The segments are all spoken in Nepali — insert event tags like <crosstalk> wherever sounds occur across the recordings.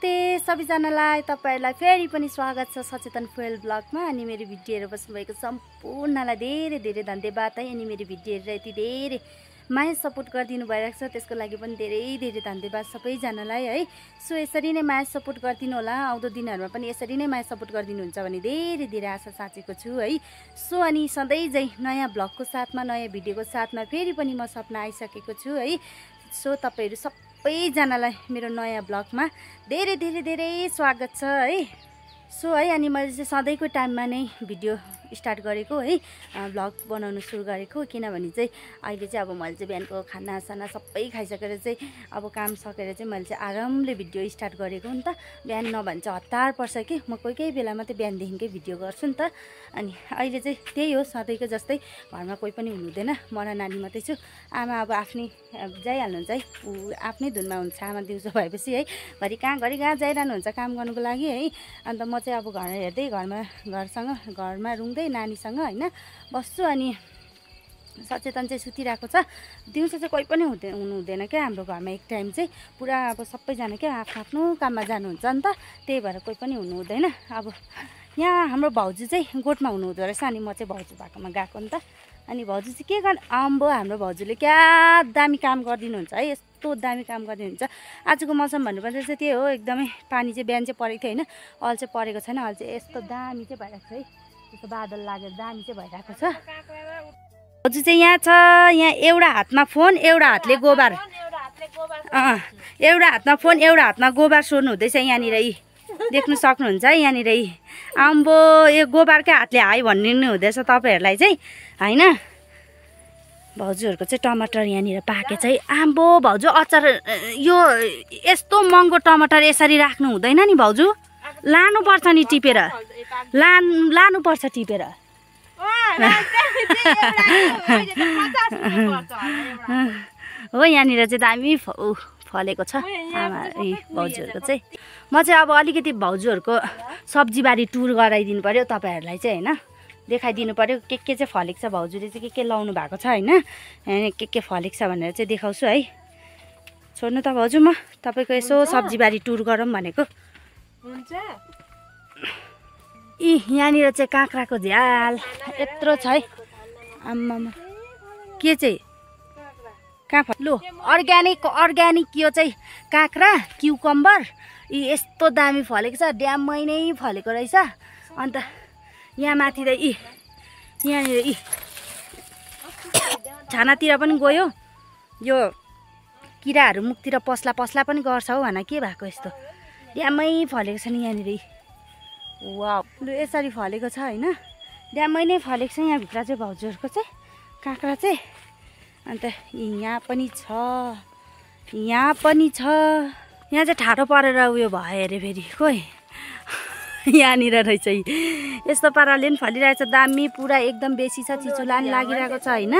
नमस्ते सबैजनालाई तपाईँहरूलाई फेरि पनि स्वागत छ सचेतन फुएल ब्लगमा। अनि मेरो भिडियो हेरेर बस्नुभएको सम्पूर्णलाई धेरै धेरै धन्यवाद है। अनि मेरो भिडियो हेरेर यति धेरै माया सपोर्ट गरिदिनु भइरहेको छ त्यसको लागि पनि धेरै धेरै धन्यवाद सबैजनालाई है। सो यसरी नै माया सपोर्ट गरिदिनु होला। आउँदो दिनहरूमा पनि यसरी नै माया सपोर्ट गरिदिनुहुन्छ भने धेरै धेरै आशा साँचेको छु है। सो अनि सधैँ झै नयाँ ब्लगको साथमा नयाँ भिडियोको साथमा फेरि पनि म सपना आइसकेको छु है। सो तपाईँहरू सबैजनालाई मेरो नयाँ ब्लगमा धेरै धेरै धेरै स्वागत छ है। सो है अनि मैले चाहिँ सधैँको टाइममा नै भिडियो स्टार्ट गरेको है भ्लग बनाउनु सुरु गरेको। किनभने चाहिँ अहिले चाहिँ अब मैले चाहिँ बिहानको खानासाना सबै खाइसकेर चाहिँ अब काम सकेर चाहिँ मैले चाहिँ आरामले भिडियो स्टार्ट गरेको नि त। बिहान नभन्छ हतार पर्छ कि। म कोही कोही बेला मात्रै बिहानदेखिकै भिडियो गर्छु नि त। अनि अहिले चाहिँ त्यही हो सधैँको जस्तै घरमा कोही पनि हुनुहुँदैन। म र नानी मात्रै छु। आमा अब आफ्नै जाइहाल्नुहुन्छ है। ऊ आफ्नै धुनमा हुन्छ आमा दिउँसो भएपछि है। घरि कहाँ घरि कहाँ जाइरहनुहुन्छ काम गर्नुको लागि है। अन्त म चाहिँ अब घर हेर्दै घरमा घरसँग घरमा रुङ्दै नानीसँग होइन बस्छु अनि सचेतन चाहिँ सुतिरहेको छ। दिउँसो चाहिँ कोही पनि हुँदैन हुनु हुँदैन क्या हाम्रो घरमा एक टाइम चाहिँ। पुरा अब सबैजना क्या आफ्नो आफ्नो काममा जानुहुन्छ नि त। त्यही भएर कोही पनि हुनु हुँदैन अब यहाँ हाम्रो भाउजू चाहिँ गोठमा हुनुहुँदो रहेछ अनि म चाहिँ भाउजू भएकोमा गएको नि त। अनि भाउजू चाहिँ के गर्ने आम्बो हाम्रो भाउजूले क्या दामी काम गरिदिनुहुन्छ है यस्तो दामी काम गरिदिनुहुन्छ। आजको मौसम भन्नुपर्दा चाहिँ त्यही हो एकदमै पानी चाहिँ बिहान चाहिँ परेको थियो होइन। अहिले चाहिँ परेको छैन अहिले चाहिँ यस्तो दामी चाहिँ भइरहेको छ है। त्यस्तो बादल लागेर दामी चाहिँ भइरहेको छ। हजुर चाहिँ यहाँ छ यहाँ एउटा हातमा फोन एउटा हातले गोबर। अँ एउटा हातमा फोन एउटा हातमा गोबर सोर्नु हुँदैछ यहाँनिर यी। देख्नु सक्नुहुन्छ यहाँनिर यी। आम्बो यो गोबरकै हातले हाई भनिदिनु हुँदैछ तपाईँहरूलाई चाहिँ होइन? भाउजूहरूको चाहिँ टमाटर यहाँनिर पाके चाहिँ आम्बो भाउजू अचार यो यस्तो महँगो टमाटर यसरी राख्नु हुँदैन नि भाउजू? लानुपर्छ नि टिपेर। लान लानुपर्छ टिपेर। हो यहाँनिर चाहिँ दामी फलेको छ। आमा भाउजूहरूको चाहिँ। म चाहिँ अब अलिकति भाउजूहरूको सब्जीबारी टुर गराइदिनु पऱ्यो तपाईँहरूलाई चाहिँ होइन? देखाइदिनु पऱ्यो के के चाहिँ फलेको छ। भाउजूले चाहिँ के के लाउनु भएको छ होइन? के के फलेको छ भनेर चाहिँ देखाउँछु है। छोड्नु त भाउजू म तपाईँको यसो सब्जीबारी टुर गरौँ भनेको। हुन्छ। इ यहाँनिर चाहिँ काँक्राको झ्याल। यत्रो छ है। आम्मामा। के चाहिँ? कहाँ फ लु अर्ग्यानिक अर्ग्यानिक यो चाहिँ काँक्रा क्युकम्बर। यी यस्तो दामी फलेको छ ड्याममै नै फलेको रहेछ। अन्त यहाँ माथि त यी यहाँनिर यी छानातिर पनि गयो। यो किराहरू मुखतिर पस्ला पस्ला पनि गर्छ हौ भन के भएको यस्तो। ड्याममै फलेको छ नि यहाँनिर। वा लु यसरी फलेको छ होइन। ड्याममै नै फलेको छ यहाँभित्र चाहिँ भाउजूहरूको चाहिँ काँक्रा चाहिँ। अन्त यहाँ पनि छ। यहाँ पनि छ। यहाँ चाहिँ ठाडो परेर उयो भयो अरे फेरि खोइ। यहाँनिर रहेछ। यस्तो पाराले पनि फलिरहेछ। दामी पुरा एकदम बेसी छ चिचुला पनि लागिरहेको छ होइन।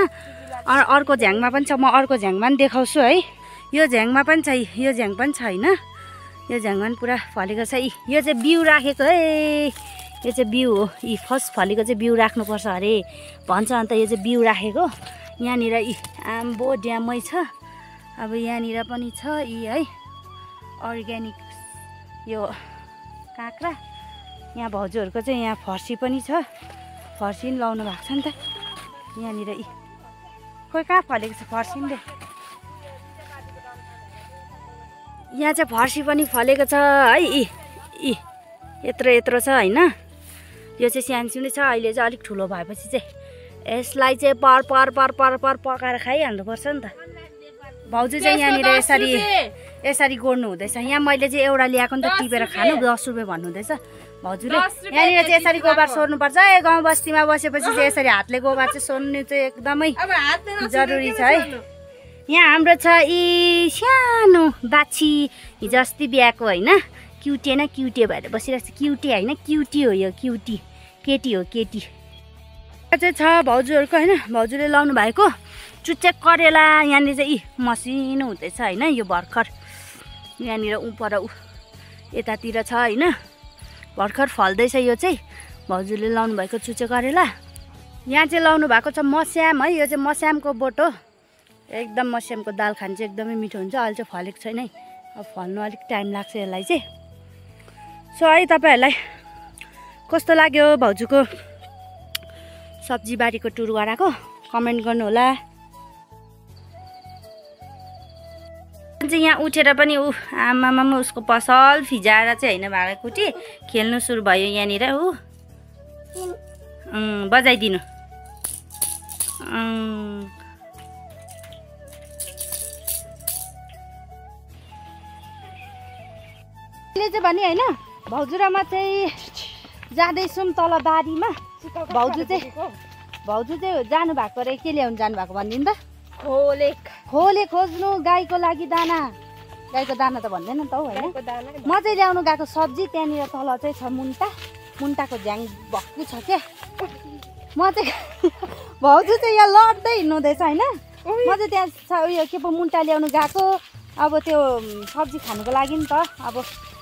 अर्को झ्याङमा पनि छ। म अर्को झ्याङमा पनि देखाउँछु है। यो झ्याङमा पनि छ यो झ्याङ पनि छ होइन। यो झ्याङमा पनि पुरा फलेको छ। यी यो चाहिँ बिउ राखेको है यो चाहिँ बिउ हो। यी फर्स्ट फलेको चाहिँ बिउ राख्नुपर्छ अरे। भन्छ अन्त यो चाहिँ बिउ राखेको। यहाँनिर यी आम्बो ड्यामै छ। अब यहाँनिर पनि छ यी है। अर्ग्यानिक यो काँक्रा। यहाँ भाउजूहरूको चाहिँ यहाँ फर्सी पनि छ। फर्सी पनि लाउनु भएको छ नि त। यहाँनिर यी खोइ कहाँ फलेको छ फर्सी पनि यहाँ चाहिँ फर्सी पनि फलेको छ है यी यी यत्रो यत्रो छ होइन? यो चाहिँ सानसानो छ अहिले चाहिँ अलिक ठुलो भएपछि चाहिँ यसलाई चाहिँ पर पर पर पर पर पकाएर खाइहाल्नुपर्छ नि त। भाउजू चाहिँ यहाँनिर यसरी यसरी गोड्नु हुँदैछ। यहाँ मैले चाहिँ एउटा ल्याएको नि त टिपेर खानु दस रुपियाँ भन्नुहुँदैछ। भाउजूले यहाँनिर चाहिँ यसरी गोबर सोर्नुपर्छ है गाउँ बस्तीमा बसेपछि चाहिँ यसरी हातले गोबर चाहिँ सोर्नु चाहिँ एकदमै जरुरी छ है। यहाँ हाम्रो छ यी सानो बाछी हिजो अस्ति बिहाको होइन। क्युटे न क्युटे भएर बसिरहेको छ। क्युटे होइन क्युटी हो यो क्युटी। केटी हो केटी। चाहिँ छ भाउजूहरूको होइन भाउजूले लाउनु भएको। चुच्चे करेला यहाँनिर चाहिँ यी मसिनो हुँदैछ होइन यो भर्खर। यहाँनिर ऊ पर ऊ यतातिर छ होइन। भर्खर फल्दैछ यो चाहिँ। भाउजूले लाउनु भएको चुच्चे करेला। यहाँ चाहिँ लाउनु भएको छ मस्याम है यो चाहिँ मस्यामको बोट हो। एकदम मस्यामको दाल खानु चाहिँ एकदमै मिठो हुन्छ। अहिले चाहिँ फलेको छैन है। अब फल्नु अलिक टाइम लाग्छ यसलाई चाहिँ। सो है तपाईँहरूलाई कस्तो लाग्यो भाउजूको सब्जी बारीको टुर गराएको? कमेन्ट गर्नुहोला। चाहिँ यहाँ उठेर पनि ऊ आमामा उसको पसल फिजाएर चाहिँ होइन भाँडाकुटी खेल्नु सुरु भयो यहाँनिर ऊ। बजाइदिनु। अहिले चाहिँ भने होइन भाउजू र म चाहिँ जाँदैछौँ तल बारीमा। भाउजू चाहिँ भाउजू चाहिँ जानु भएको रे के ल्याउनु जानु भएको भनिदिनु त। खोले खोले खोज्नु गाईको लागि दाना। गाईको दाना त भन्दैन नि त हौ होइन? म चाहिँ ल्याउनु गएको सब्जी त्यहाँनिर तल चाहिँ छ मुन्टा। मुन्टाको झ्याङ भक्कु छ क्या। म चाहिँ <laughs> भाउजू चाहिँ यहाँ लड्दै हिँड्नुहुँदैछ होइन? म चाहिँ त्यहाँ उयो के पो मुन्टा ल्याउनु गएको। अब त्यो सब्जी खानुको लागि नि त अब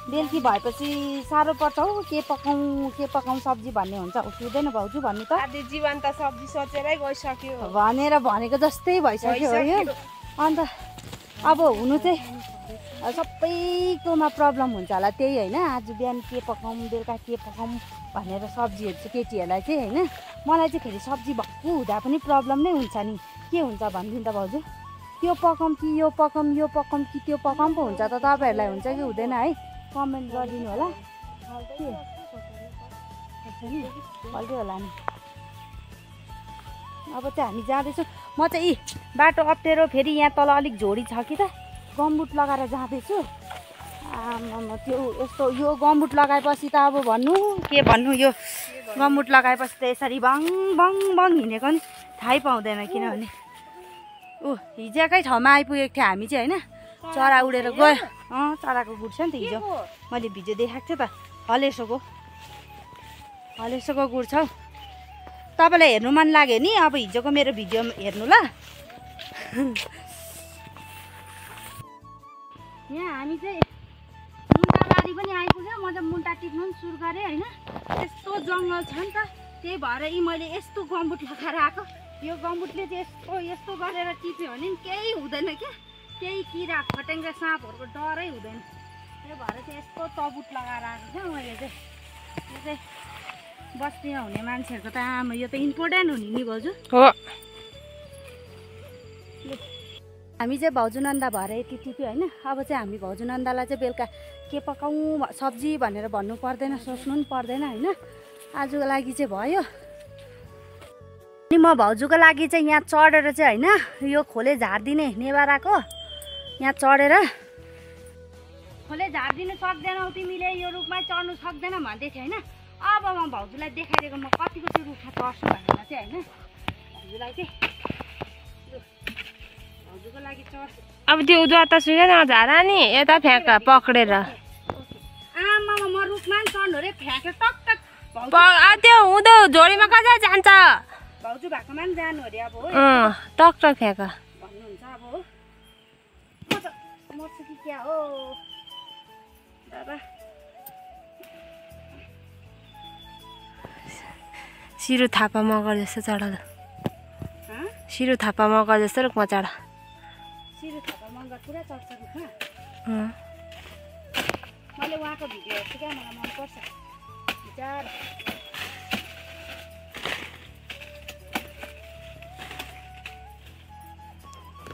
बेलुकी भएपछि साह्रो पर्छ हौ के पकाउँ के पकाउँ सब्जी भन्ने हुन्छ। हुँदैन भाउजू भन्नु त। जीवन त सब्जी सोचेरै गइसक्यो। भनेर भनेको जस्तै भइसक्यो हो। यो अन्त अब हुनु चाहिँ सबैकोमा प्रब्लम हुन्छ होला त्यही होइन। आज बिहान के पकाउँ बेलुका के पकाउँ भनेर सब्जीहरू चाहिँ केटीहरूलाई चाहिँ होइन। मलाई चाहिँ फेरि सब्जी भक्कु हुँदा पनि प्रब्लम नै हुन्छ नि। के हुन्छ भनिदिनु त भाउजू। त्यो पकाउँ कि यो पकाउँ यो पकाउँ कि त्यो पकाउँ पो हुन्छ त। तपाईँहरूलाई हुन्छ कि हुँदैन है। कमेन्ट गरिदिनु होला। के? फल्दै होला नि। अब चाहिँ हामी जाँदैछौँ। म चाहिँ यी बाटो अप्ठ्यारो फेरि यहाँ तल अलिक झोडी छ कि त गमबुट लगाएर जाँदैछु। त्यो यस्तो यो गमबुट लगाएपछि त अब भन्नु के भन्नु यो गमबुट लगाएपछि त यसरी बङ बङ बङ हिँडेको नि थाहै पाउँदैन किनभने। ऊ हिजोकै ठाउँमा आइपुगेको थियो हामी चाहिँ होइन? चरा उडेर गयो। अँ चराको गुड छ नि त हिजो। मैले भिडियो देखाएको थिएँ त। हलेसोको। हलेसोको गुड छ। हौ तपाईँलाई हेर्नु मन लाग्यो नि? अब हिजोको मेरो भिडियो हेर्नु ल। यहाँ हामी चाहिँ मुन्टाबारी पनि आइपुग्यो। म चाहिँ मुन्टा टिप्नु पनि सुरु गरेँ होइन? यस्तो जङ्गल छ नि त। त्यही भएर यी मैले यस्तो गम्बुट लगाएर आएको। यो गम्बुटले चाहिँ यस्तो यस्तो गरेर टिप्यो भने नि केही हुँदैन क्या? केही किरा फटेङ्ग्रा साँपहरूको डरै हुँदैन। त्यही भएर चाहिँ यस्तो तबुट लगाएर आएको क्या मैले चाहिँ। यो चाहिँ बस्तीमा हुने मान्छेहरूको त आमा यो त इम्पोर्टेन्ट हुने नि भाउजू। हो। हामी चाहिँ भाउजू नन्दा भएर यति टिप्यो होइन अब चाहिँ हामी भाउजू नन्दालाई चाहिँ बेलुका के पकाउँ सब्जी भनेर भन्नु पर्दैन सोच्नु पनि पर्दैन होइन। आजको लागि चाहिँ भयो। अनि म भाउजूको लागि चाहिँ यहाँ चढेर चाहिँ होइन यो खोले झारिदिने नेवाराको। यहाँ चढेर। खोले झारिदिनु सक्दैनौ तिमीले यो रुखमा चढ्नु सक्दैन भन्दै थियो होइन? अब म भाउजूलाई देखाइदिएको म कतिको त्यो रुखमा चढ्छु भनेर चाहिँ होइन? भाउजूलाई चाहिँ। भाउजूको लागि चढ्छु। अब त्यो जता सुकै न झारा नि यता फ्याँक पक्रेर। आमामा म रुखमा पनि चढ्नु अरे फ्याँकेर टक टक भाउजू प- आ, त्यो हुँदो झोडीमा कता जान्छ? भाउजू भएकोमा पनि जानु अरे अब टक टक फ्याँक। क्या हो बाबा सिरु थापा मगर जस्तो चढ? सिरु थापा मगर जस्तो रुखमा चढ सिरु थापा मगर पुरा चढ्छ रुखमा। मैले उहाँको भिडियो हेर्छु क्या मलाई मनपर्छ विचार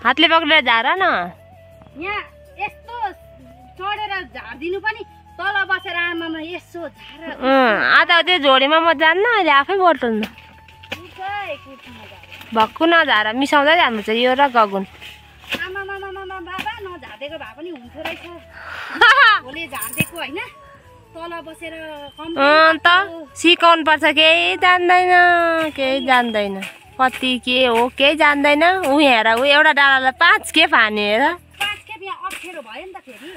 हातले पक्रेर झार न यहाँ झारिदिनु पनि तल बसेर आमामा यसो झार। अँ, आ त त्यो झोडीमा म जान्न अहिले आफै बटुल्नु भक्कु नझार मिसाउँदै जानुपर्छ यो र गगुन। बाबा नझारिदिएको भए पनि हुन्थ्यो रहेछ। <laughs> भोलि झारिदिएको होइन तल बसेर त सिकाउनु पर्छ केही जान्दैन केही जान्दैन। कति के हो केही जान्दैन ऊ हेर ऊ एउटा डाँडालाई पाँच के हाने हेर पाँच यहाँ अप्ठ्यारो भयो नि त फेरि।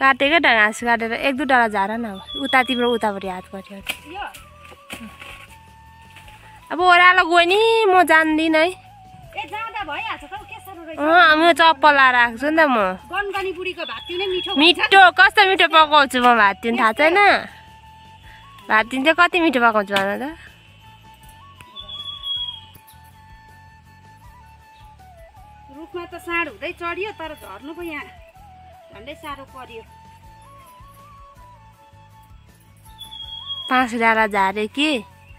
काटेकै हाँस काटेर एक दुई डाँडा झार न उता तिम्रो उतापट्टि हात गऱ्यो अब ओह्रालो गयो नि म जान्दिनँ है। म चप्पल लाएर आएको छु नि त म। मिठो कस्तो मिठो पकाउँछु म भात तिन थाहा छैन? भात तिन चाहिँ कति मिठो पकाउँछु भन त। रुखमा त साँड हुँदै चढियो तर झर्नु पो यहाँ। झन्डै साह्रो पर्यो। पाँच डाँडा झारे कि?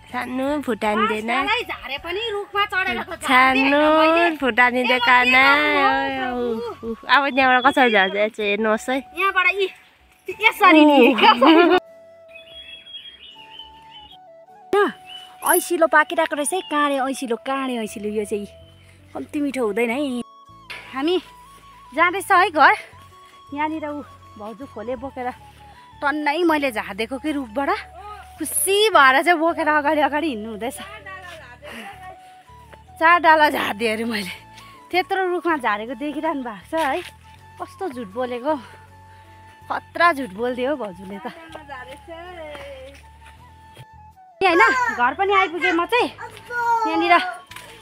सानो फुटानिँदैन। पाँचटालाई झारे पनि रुखमा चढेर त झार्दिएँ सानो उ, उ, अब त्यहाँबाट कसरी झर्छ? हेर्नुहोस् है। ऐसिलो पाकिरहेको रहेछ है। काँडे ऐसिलो काँडे ऐसिलो यो चाहिँ। कम्ती मिठो हुँदैन है। हामी जाँदैछ है घर। यहाँनिर ऊ भाउजू खोले बोकेर टन्नै मैले झारिदिएको कि रुखबाट खुसी भएर चाहिँ बोकेर अगाडि अगाडि हिँड्नु हुँदैछ। चार डाला झारिदिएँ अरे मैले। त्यत्रो रुखमा झारेको देखिरहनु भएको छ है। कस्तो झुट बोलेको। खतरा झुट बोलिदियो हौ भाउजूले त। होइन घर पनि आइपुगेँ म चाहिँ। यहाँनिर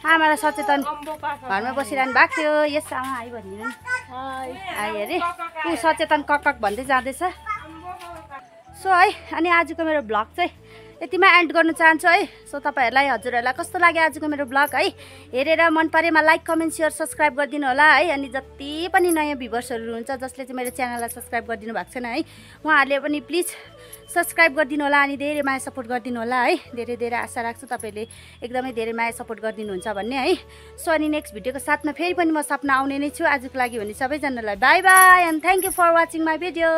आमालाई सचेतन घरमा बसिरहनु भएको थियो। यस आमा आइ भनिदिनु नि। आयो अरे। ऊ सचेतन ककक भन्दै जाँदैछ। सो है अनि आजको मेरो भ्लग चाहिँ यतिमा एन्ड गर्नु चाहन्छु है। सो तपाईँहरूलाई हजुरहरूलाई कस्तो लाग्यो आजको मेरो भ्लग है? हेरेर मन परेमा लाइक कमेन्ट सेयर सब्सक्राइब गरिदिनु होला है? अनि जति पनि नयाँ भ्युवर्सहरू हुन्छ जसले चाहिँ मेरो च्यानललाई सब्सक्राइब गरिदिनु भएको छैन है? उहाँहरूले पनि प्लिज सब्सक्राइब गरिदिनु होला अनि धेरै माया सपोर्ट गरिदिनु होला है? धेरै धेरै आशा राख्छु तपाईँहरूले एकदमै धेरै माया सपोर्ट गरिदिनुहुन्छ भन्ने है? सो अनि नेक्स्ट भिडियोको साथमा फेरि पनि म सपना आउने नै छु। आजको लागि भने सबैजनालाई bye bye and thank you for watching my video